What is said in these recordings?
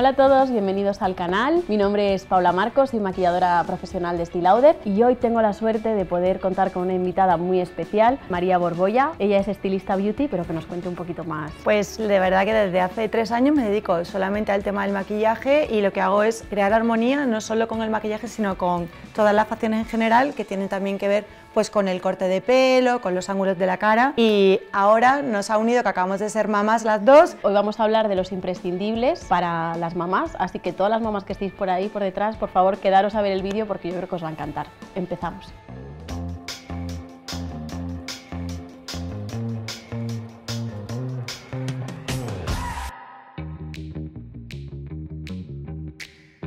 Hola a todos, bienvenidos al canal. Mi nombre es Paula Marcos, soy maquilladora profesional de Style Lauder y hoy tengo la suerte de poder contar con una invitada muy especial, María Borbolla. Ella es estilista beauty, pero que nos cuente un poquito más. Pues de verdad que desde hace tres años me dedico solamente al tema del maquillaje y lo que hago es crear armonía no solo con el maquillaje, sino con todas las facciones en general que tienen también que ver pues con el corte de pelo, con los ángulos de la cara y ahora nos ha unido que acabamos de ser mamás las dos. Hoy vamos a hablar de los imprescindibles para las mamás, así que todas las mamás que estéis por ahí, por detrás, por favor quedaros a ver el vídeo porque yo creo que os va a encantar. Empezamos.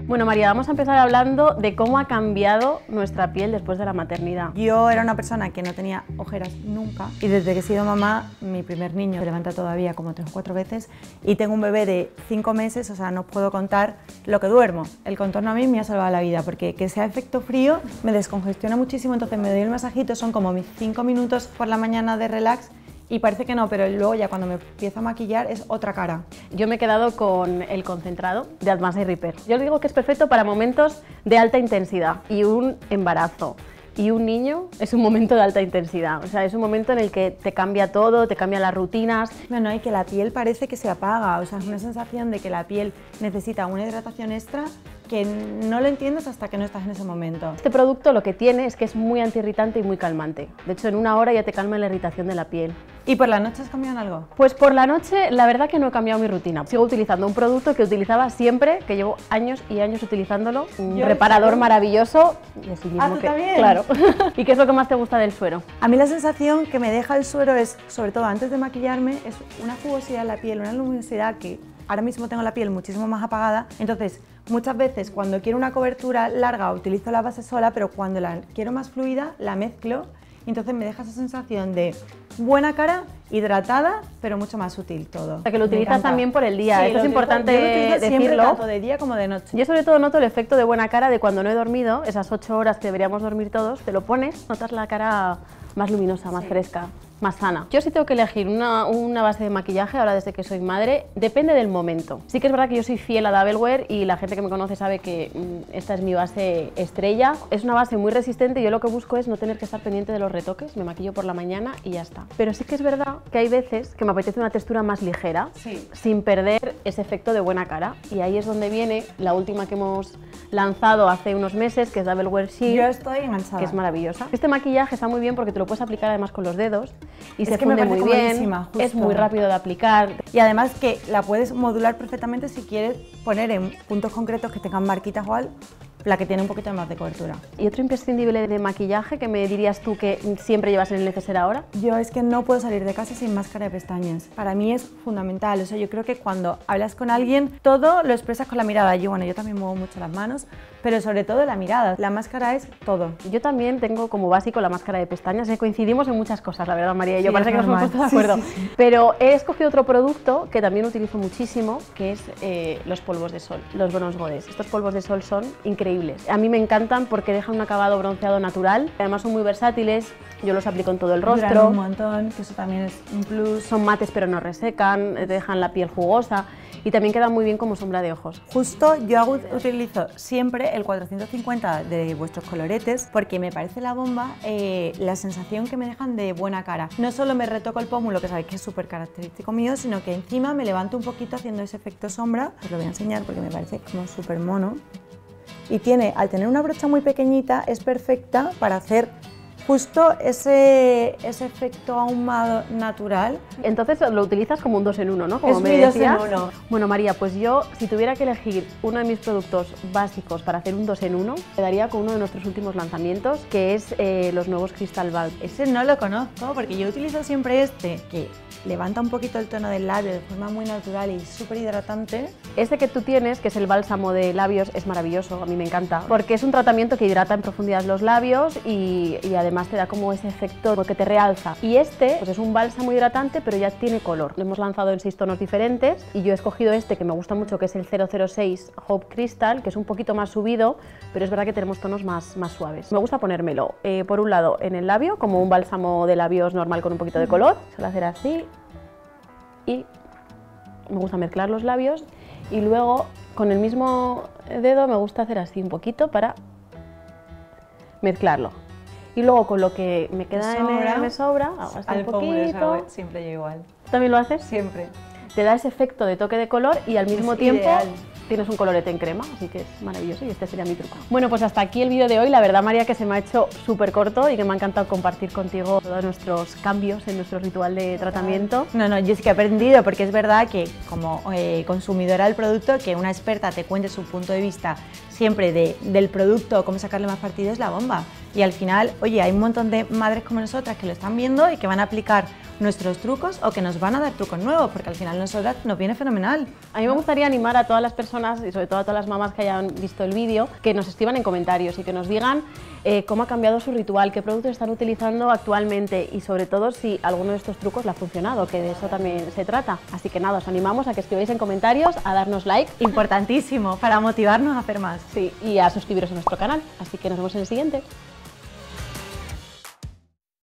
Bueno, María, vamos a empezar hablando de cómo ha cambiado nuestra piel después de la maternidad. Yo era una persona que no tenía ojeras nunca y desde que he sido mamá, mi primer niño se levanta todavía como tres o cuatro veces y tengo un bebé de cinco meses, o sea, no puedo contar lo que duermo. El contorno a mí me ha salvado la vida porque que sea efecto frío me descongestiona muchísimo, entonces me doy el masajito, son como mis cinco minutos por la mañana de relax y parece que no, pero luego ya cuando me empiezo a maquillar es otra cara. Yo me he quedado con el concentrado de Advanced Repair. Yo os digo que es perfecto para momentos de alta intensidad y un embarazo. Y un niño es un momento de alta intensidad, o sea, es un momento en el que te cambia todo, te cambian las rutinas. Bueno, y que la piel parece que se apaga, o sea, es una sensación de que la piel necesita una hidratación extra que no lo entiendes hasta que no estás en ese momento. Este producto lo que tiene es que es muy antiirritante y muy calmante. De hecho, en una hora ya te calma la irritación de la piel. ¿Y por la noche has cambiado en algo? Pues por la noche, la verdad que no he cambiado mi rutina. Sigo utilizando un producto que utilizaba siempre, que llevo años y años utilizándolo, un reparador maravilloso. ah, ¿tú también? Claro. ¿Y qué es lo que más te gusta del suero? A mí la sensación que me deja el suero es, sobre todo antes de maquillarme, es una jugosidad en la piel, una luminosidad que ahora mismo tengo la piel muchísimo más apagada, entonces muchas veces cuando quiero una cobertura larga utilizo la base sola, pero cuando la quiero más fluida la mezclo y entonces me deja esa sensación de buena cara, hidratada, pero mucho más sutil todo. O sea, que lo utilizas también por el día, eso es importante decirlo. tanto de día como de noche. Yo sobre todo noto el efecto de buena cara de cuando no he dormido, esas ocho horas que deberíamos dormir todos, te lo pones, notas la cara más luminosa, más fresca más sana. Yo sí tengo que elegir una, una, base de maquillaje, ahora desde que soy madre, depende del momento. Sí que es verdad que yo soy fiel a Doubleware y la gente que me conoce sabe que mm, esta es mi base estrella. Es una base muy resistente y yo lo que busco es no tener que estar pendiente de los retoques, me maquillo por la mañana y ya está. Pero sí que es verdad que hay veces que me apetece una textura más ligera, sin perder ese efecto de buena cara. Y ahí es donde viene la última que hemos lanzado hace unos meses, que es Double Shield. Yo estoy enganchada. Que es maravillosa. Este maquillaje está muy bien porque te lo puedes aplicar además con los dedos y se funde muy bien, es muy rápido de aplicar. Y además que la puedes modular perfectamente si quieres poner en puntos concretos que tengan marquitas o algo, la que tiene un poquito más de cobertura. ¿Y otro imprescindible de maquillaje que me dirías tú que siempre llevas en el neceser ahora? Yo es que no puedo salir de casa sin máscara de pestañas. Para mí es fundamental. O sea, yo creo que cuando hablas con alguien, todo lo expresas con la mirada. Yo, bueno, yo también muevo mucho las manos, pero sobre todo la mirada. La máscara es todo. Yo también tengo como básico la máscara de pestañas. ¿eh? Coincidimos en muchas cosas, la verdad, María y yo. Parece que nos hemos puesto de acuerdo. pero he escogido otro producto que también utilizo muchísimo, que es eh, los polvos de sol, los Bronze Godes. Estos polvos de sol son increíbles. A mí me encantan porque dejan un acabado bronceado natural. Además son muy versátiles. Yo los aplico en todo el rostro. Duran un montón, que eso también es un plus. Son mates pero no resecan, dejan la piel jugosa y también queda muy bien como sombra de ojos. Justo yo utilizo siempre el 450 de vuestros coloretes porque me parece la bomba eh, la sensación que me dejan de buena cara. No solo me retoco el pómulo, que sabéis que es súper característico mío, sino que encima me levanto un poquito haciendo ese efecto sombra. Os lo voy a enseñar porque me parece como súper mono. Y tiene, al tener una brocha muy pequeñita, es perfecta para hacer justo ese, ese efecto ahumado natural. Entonces lo utilizas como un dos en uno, ¿no? Como es me dos en uno. Bueno, María, pues yo, si tuviera que elegir uno de mis productos básicos para hacer un dos en uno, quedaría con uno de nuestros últimos lanzamientos, que es eh, los nuevos Crystal Bulb. Ese no lo conozco, porque yo utilizo siempre este, que levanta un poquito el tono del labio de forma muy natural y súper hidratante. Este que tú tienes, que es el bálsamo de labios, es maravilloso, a mí me encanta, porque es un tratamiento que hidrata en profundidad los labios y, y además te da como ese efecto que te realza. Y este pues es un bálsamo hidratante, pero ya tiene color. Lo hemos lanzado en seis tonos diferentes y yo he escogido este que me gusta mucho, que es el 006 Hope Crystal, que es un poquito más subido, pero es verdad que tenemos tonos más, más suaves. Me gusta ponérmelo, eh, por un lado, en el labio, como un bálsamo de labios normal con un poquito de color. Suelo hacer así y me gusta mezclar los labios y luego Con el mismo dedo me gusta hacer así un poquito para mezclarlo. Y luego con lo que me queda en el me sobra, hago hasta un poquito. siempre yo igual. ¿También lo haces? Siempre. Te da ese efecto de toque de color y al mismo tiempo tienes un colorete en crema, así que es maravilloso y este sería mi truco. Bueno, pues hasta aquí el vídeo de hoy. La verdad, María, que se me ha hecho súper corto y que me ha encantado compartir contigo todos nuestros cambios en nuestro ritual de tratamiento. No, no, yo sí que he aprendido porque es verdad que como eh, consumidora del producto, que una experta te cuente su punto de vista siempre de, del producto, cómo sacarle más partido, es la bomba. Y al final, oye, hay un montón de madres como nosotras que lo están viendo y que van a aplicar nuestros trucos o que nos van a dar trucos nuevos, porque al final nosotras nos viene fenomenal. A mí me gustaría animar a todas las personas y sobre todo a todas las mamás que hayan visto el vídeo, que nos escriban en comentarios y que nos digan eh, cómo ha cambiado su ritual, qué productos están utilizando actualmente y sobre todo si alguno de estos trucos le ha funcionado, que de eso también se trata. Así que nada, os animamos a que escribáis en comentarios, a darnos like. Importantísimo, para motivarnos a hacer más. Sí, y a suscribiros a nuestro canal. Así que nos vemos en el siguiente.